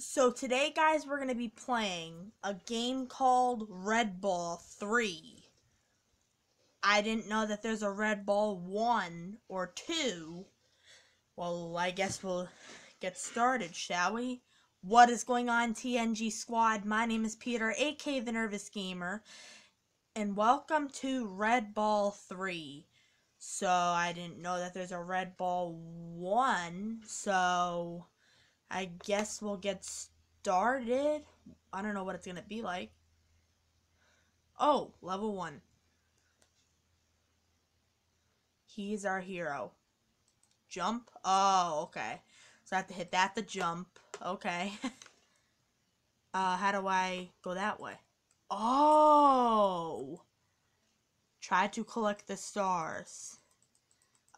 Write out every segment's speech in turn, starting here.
So today, guys, we're going to be playing a game called Red Ball 3. I didn't know that there's a Red Ball 1 or 2. Well, I guess we'll get started, shall we? What is going on, TNG Squad? My name is Peter, aka The Nervous Gamer, and welcome to Red Ball 3. So, I didn't know that there's a Red Ball 1, so I guess we'll get started. I don't know what it's going to be like. Oh, level 1. He's our hero. Jump? Oh, okay. So I have to hit that to jump. Okay. uh, how do I go that way? Oh! Try to collect the stars.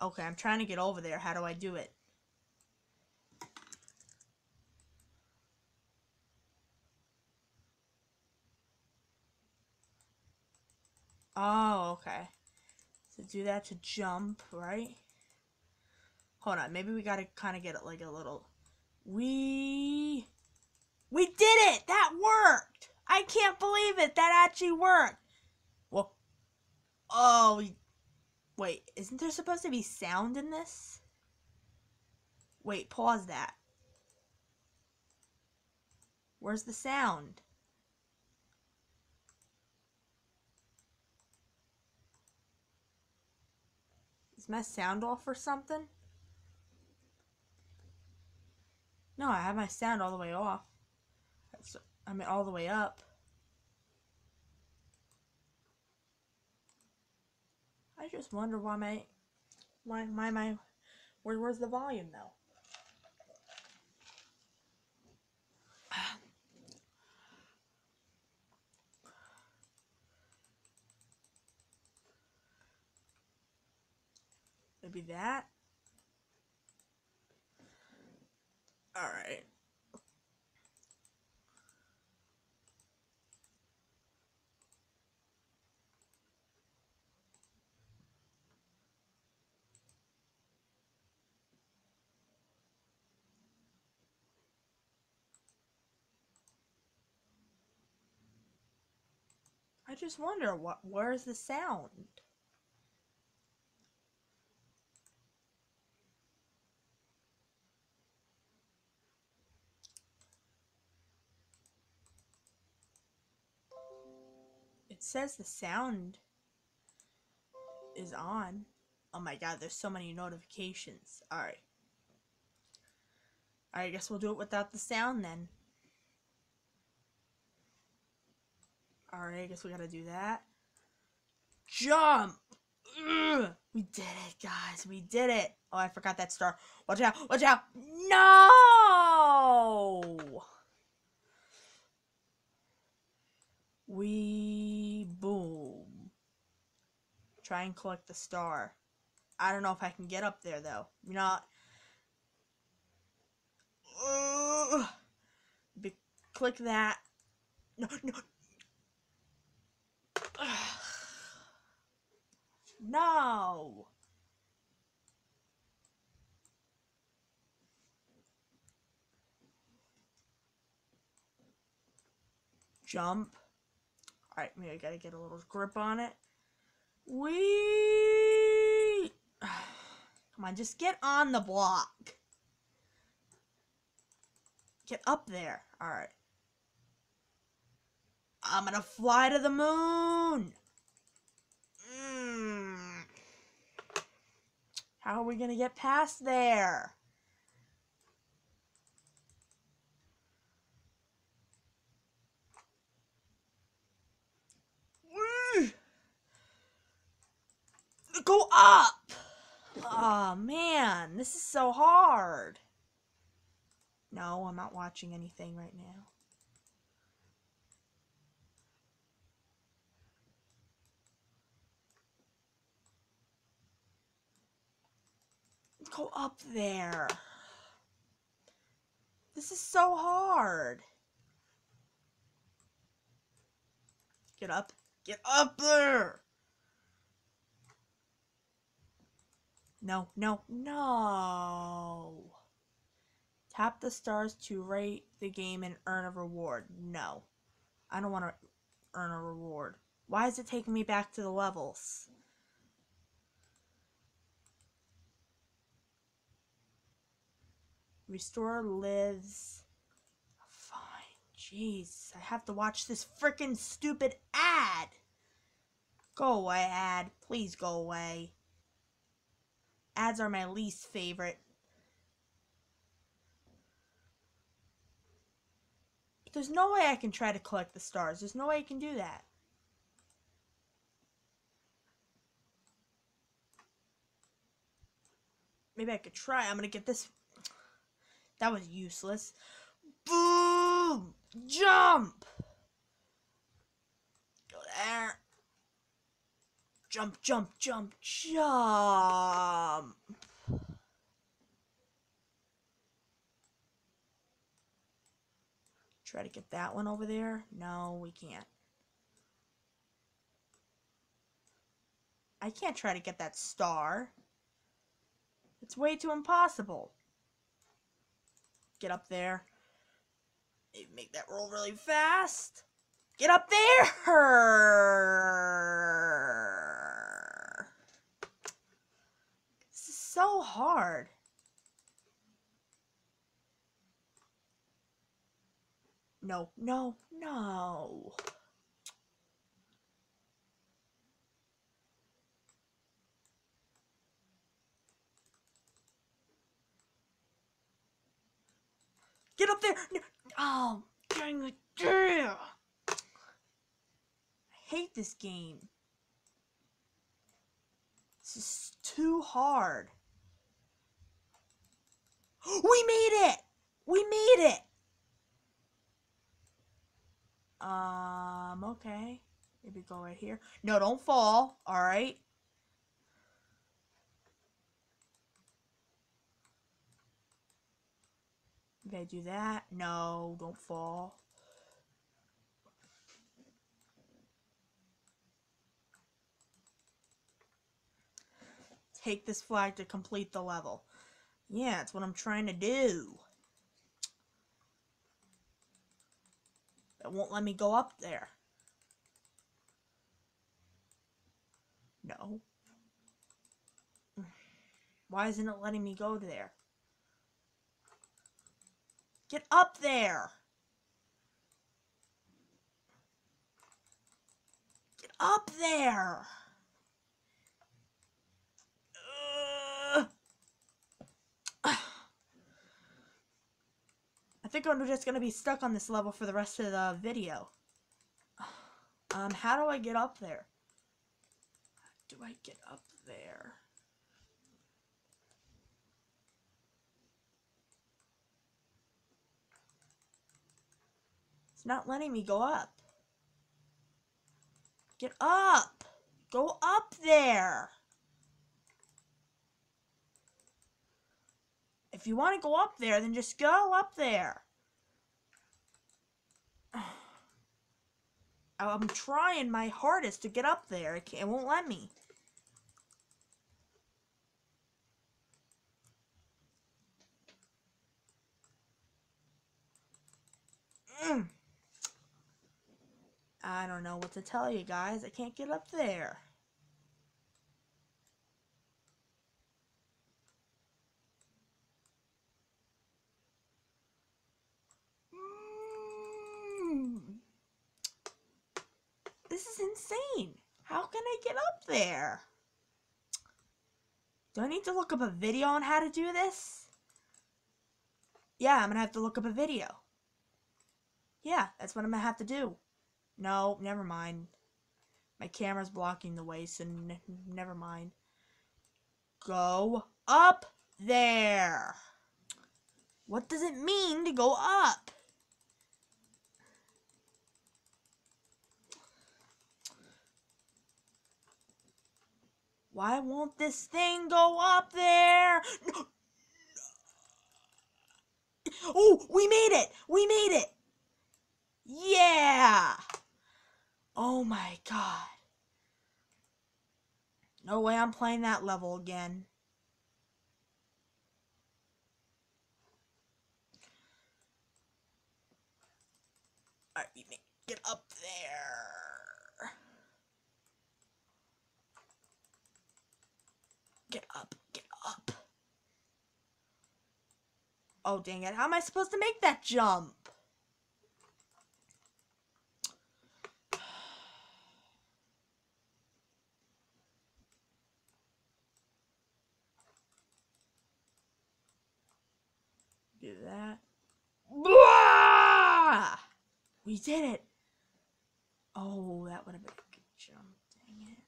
Okay, I'm trying to get over there. How do I do it? Oh, okay. So do that to jump, right? Hold on, maybe we gotta kind of get it like a little... We... We did it! That worked! I can't believe it! That actually worked! Well... Oh, we... Wait, isn't there supposed to be sound in this? Wait, pause that. Where's the sound? My sound off or something? No, I have my sound all the way off. I mean, all the way up. I just wonder why my, why my, my, where, where's the volume though? Maybe that. Alright. I just wonder what where's the sound? It says the sound is on. Oh my god, there's so many notifications. Alright. Alright, I guess we'll do it without the sound then. Alright, I guess we gotta do that. Jump! Ugh! We did it, guys. We did it. Oh, I forgot that star. Watch out. Watch out. No! We. Try and collect the star. I don't know if I can get up there though. You know. Uh, click that. No, no. No. Jump. Alright, maybe I gotta get a little grip on it. We Come on, just get on the block. Get up there. Alright. I'm gonna fly to the moon. Mm. How are we gonna get past there? Go up! Oh man, this is so hard. No, I'm not watching anything right now. Go up there. This is so hard. Get up. Get up there. No, no, no. Tap the stars to rate the game and earn a reward. No. I don't want to earn a reward. Why is it taking me back to the levels? Restore lives. Fine. Jeez. I have to watch this freaking stupid ad. Go away, ad. Please go away. Ads are my least favorite. But there's no way I can try to collect the stars. There's no way I can do that. Maybe I could try. I'm gonna get this. That was useless. Boom! Jump! Go there. Jump, jump, jump, jump. Try to get that one over there. No, we can't. I can't try to get that star. It's way too impossible. Get up there. Make that roll really fast. Get up there! This is so hard. No, no, no. Get up there! Oh, dang it. I hate this game. This is too hard. We made it! We made it! Um, okay. Maybe go right here. No, don't fall. Alright. I do that. No, don't fall. Take this flag to complete the level. Yeah, that's what I'm trying to do. It won't let me go up there. No. Why isn't it letting me go there? Get up there! Get up there! I think I'm just going to be stuck on this level for the rest of the video. Um, how do I get up there? How do I get up there? It's not letting me go up. Get up! Go up there! If you want to go up there, then just go up there. I'm trying my hardest to get up there. It, it won't let me. Mm. I don't know what to tell you guys. I can't get up there. This is insane. How can I get up there? Do I need to look up a video on how to do this? Yeah, I'm to have to look up a video. Yeah, that's what I'm to have to do. No, never mind. My camera's blocking the way, so never mind. Go up there. What does it mean to go up? Why won't this thing go up there? Oh, we made it! We made it! Yeah! Oh my god. No way I'm playing that level again. Alright, get up there. Get up, get up. Oh, dang it. How am I supposed to make that jump? Do that. Blah! We did it. Oh, that would have been a good jump. Dang it.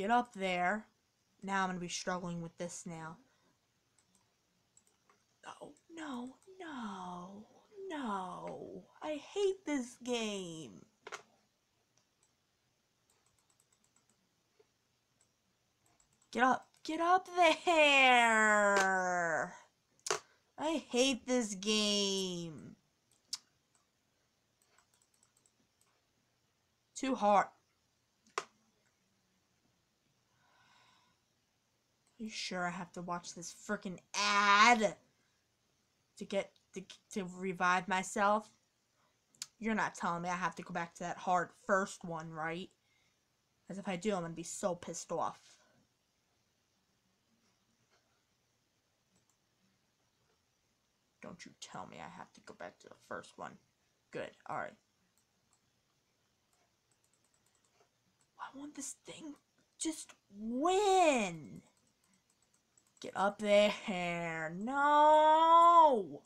Get up there. Now I'm going to be struggling with this now. Oh, no, no, no. I hate this game. Get up. Get up there. I hate this game. Too hard. You sure I have to watch this freaking ad to get to, to revive myself? You're not telling me I have to go back to that hard first one, right? As if I do, I'm gonna be so pissed off. Don't you tell me I have to go back to the first one. Good, alright. I want this thing just win. Get up there. No.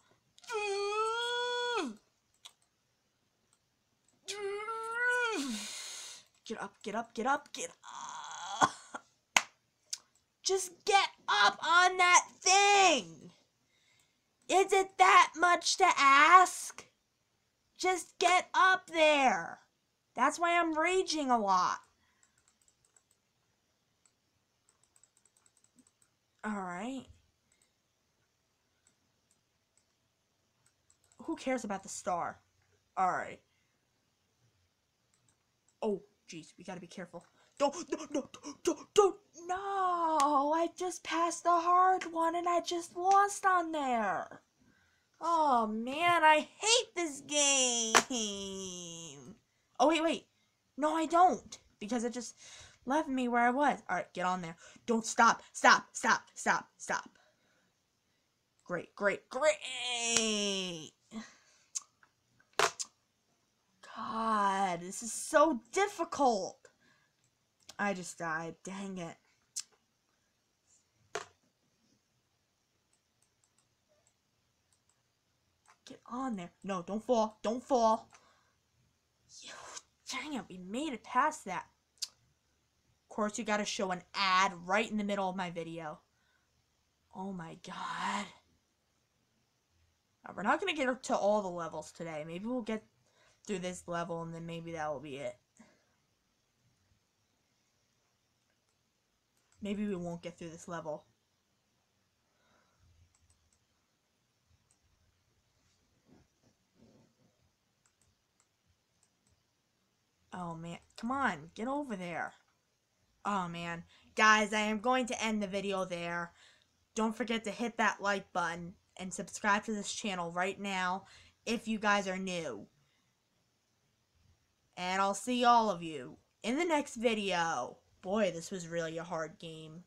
Get up, get up, get up, get up. Just get up on that thing. Is it that much to ask? Just get up there. That's why I'm raging a lot. Alright. Who cares about the star? Alright. Oh, jeez, we gotta be careful. Don't, no, no, don't, don't, no! I just passed the hard one and I just lost on there. Oh, man, I hate this game. Oh, wait, wait. No, I don't. Because it just left me where I was. Alright, get on there. Don't stop. Stop. Stop. Stop. Stop. Great, great, great. God, this is so difficult. I just died. Dang it. Get on there. No, don't fall. Don't fall. Dang it, we made it past that. Course, you gotta show an ad right in the middle of my video. Oh my god. we're not gonna get to all the levels today. Maybe we'll get through this level and then maybe that will be it. Maybe we won't get through this level. Oh man, come on, get over there. Oh man, guys, I am going to end the video there. Don't forget to hit that like button and subscribe to this channel right now if you guys are new. And I'll see all of you in the next video. Boy, this was really a hard game.